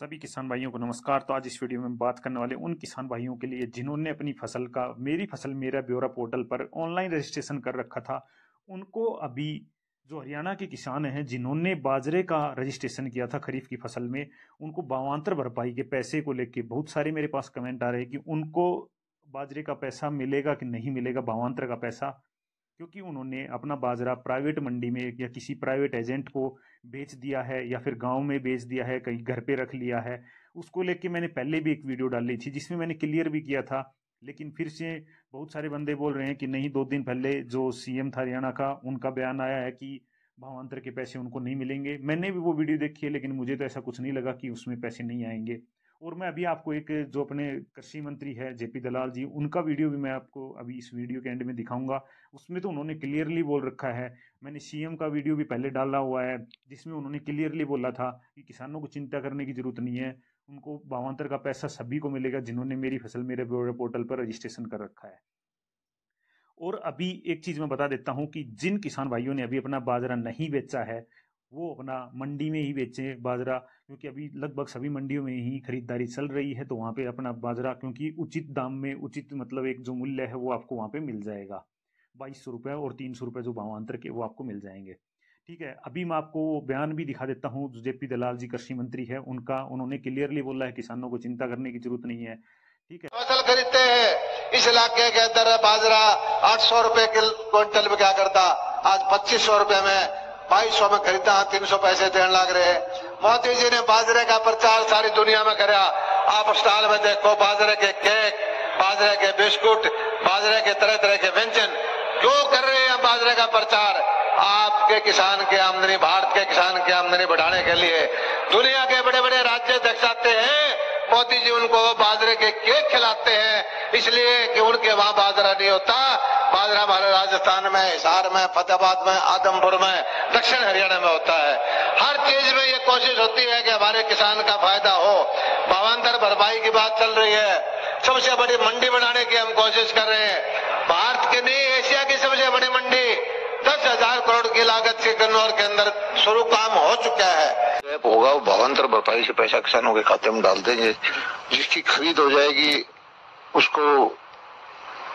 सभी किसान भाइयों को नमस्कार। तो आज इस वीडियो में बात करने वाले उन किसान भाइयों के लिए जिन्होंने अपनी फ़सल का, मेरी फ़सल, मेरा ब्यौरा पोर्टल पर ऑनलाइन रजिस्ट्रेशन कर रखा था। उनको अभी जो हरियाणा के किसान हैं, जिन्होंने बाजरे का रजिस्ट्रेशन किया था खरीफ की फ़सल में, उनको बावांतर भरपाई के पैसे को लेके बहुत सारे मेरे पास कमेंट आ रहे हैं कि उनको बाजरे का पैसा मिलेगा कि नहीं मिलेगा, बावांतर का पैसा। क्योंकि उन्होंने अपना बाजरा प्राइवेट मंडी में या किसी प्राइवेट एजेंट को बेच दिया है या फिर गाँव में बेच दिया है, कहीं घर पे रख लिया है, उसको लेके मैंने पहले भी एक वीडियो डाली थी जिसमें मैंने क्लियर भी किया था। लेकिन फिर से बहुत सारे बंदे बोल रहे हैं कि नहीं, दो दिन पहले जो सीएम था हरियाणा का, उनका बयान आया है कि भावांतर के पैसे उनको नहीं मिलेंगे। मैंने भी वो वीडियो देखी है, लेकिन मुझे तो ऐसा कुछ नहीं लगा कि उसमें पैसे नहीं आएँगे। और मैं अभी आपको एक, जो अपने कृषि मंत्री है, जेपी दलाल जी, उनका वीडियो भी मैं आपको अभी इस वीडियो के एंड में दिखाऊँगा। उसमें तो उन्होंने क्लियरली बोल रखा है, मैंने सीएम का वीडियो भी पहले डाला हुआ है, जिसमें उन्होंने क्लियरली बोला था कि किसानों को चिंता करने की ज़रूरत नहीं है, उनको भावांतर का पैसा सभी को मिलेगा जिन्होंने मेरी फ़सल मेरे पोर्टल पर रजिस्ट्रेशन कर रखा है। और अभी एक चीज़ मैं बता देता हूँ कि जिन किसान भाइयों ने अभी अपना बाजरा नहीं बेचा है वो अपना मंडी में ही बेचें बाजरा, क्योंकि अभी लगभग सभी मंडियों में ही खरीदारी चल रही है तो वहाँ पे अपना बाजरा, क्योंकि उचित दाम में, उचित मतलब एक जो मूल्य है, वो आपको वहाँ पे मिल जाएगा। बाईस सौ रुपये और तीन सौ रुपये जो भावांतर के, वो आपको मिल जाएँगे। ठीक है, अभी मैं आपको बयान भी दिखा देता हूँ, जो जेपी दलाल जी कृषि मंत्री है, उनका, उन्होंने क्लियरली बोला है, किसानों को चिंता करने की ज़रूरत नहीं है। ठीक है। फ़सल खरीदते हैं, इस इलाके के अंदर बाजरा आठ सौ रुपए क्विंटल क्या करता, आज पच्चीस सौ रुपए में बाईस सौ में खरीदा, तीन सौ पैसे देने लग रहे मोदी जी ने बाजरे का प्रचार सारी दुनिया में कराया आप स्टॉल में देखो, बाजरे के केक, बाजरे के बिस्कुट, बाजरे के तरह तरह के व्यंजन। क्यों कर रहे हैं बाजरे का प्रचार, आपके किसान की आमदनी, भारत के किसान की आमदनी बढ़ाने के लिए। दुनिया के बड़े बड़े राज्य दर्शाते हैं, मोदी जी उनको बाजरे के केक खिलाते हैं। इसलिए कि उनके वहाँ बाजरा नहीं होता। बाजरा हमारे राजस्थान में, हिसार में, फतेहाबाद में, आदमपुर में दक्षिण हरियाणा में होता है। हर चीज़ में ये कोशिश होती है कि हमारे किसान का फ़ायदा हो। भावांतर भरपाई की बात चल रही है। सबसे बड़ी मंडी बनाने की हम कोशिश कर रहे हैं। भारत के नहीं एशिया की सबसे बड़ी मंडी, दस हज़ार करोड़ की लागत से कन्नौर के अंदर शुरू काम हो चुका है, होगा वो भावांतर भरपाई से पैसा किसानों के खाते में डाल देंगे। जिसकी खरीद हो जाएगी, उसको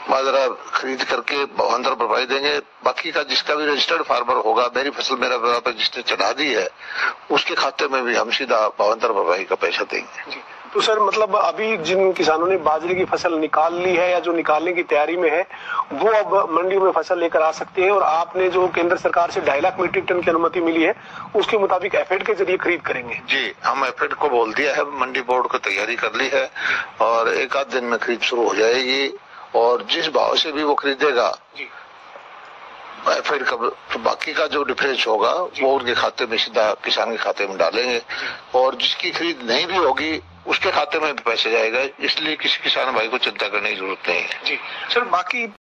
बाजरा खरीद करके अंदर भरपाई देंगे। बाकी का जिसका भी रजिस्टर्ड फार्मर होगा मेरी फ़सल मेरा पर जिसने चढ़ा दी है उसके खाते में भी हम सीधा भावांतर भरपाई का पैसा देंगे। तो सर मतलब अभी जिन किसानों ने बाजरे की फ़सल निकाल ली है या जो निकालने की तैयारी में है वो अब मंडी में फ़सल लेकर आ सकते हैं और आपने जो केंद्र सरकार से ढाई लाख मीट्रिक टन की अनुमति मिली है उसके मुताबिक एफेड के ज़रिए खरीद करेंगे। जी हम एफेड को बोल दिया है मंडी बोर्ड को तैयारी कर ली है और एक आध दिन में खरीद शुरू हो जाएगी। और जिस भाव से भी वो खरीदेगा फिर कब तो बाकी का जो डिफरेंस होगा वो उनके खाते में सीधा किसान के खाते में डालेंगे। और जिसकी खरीद नहीं भी होगी उसके खाते में पैसे जाएगा इसलिए किसी किसान भाई को चिंता करने की ज़रूरत नहीं है। जी। सर बाकी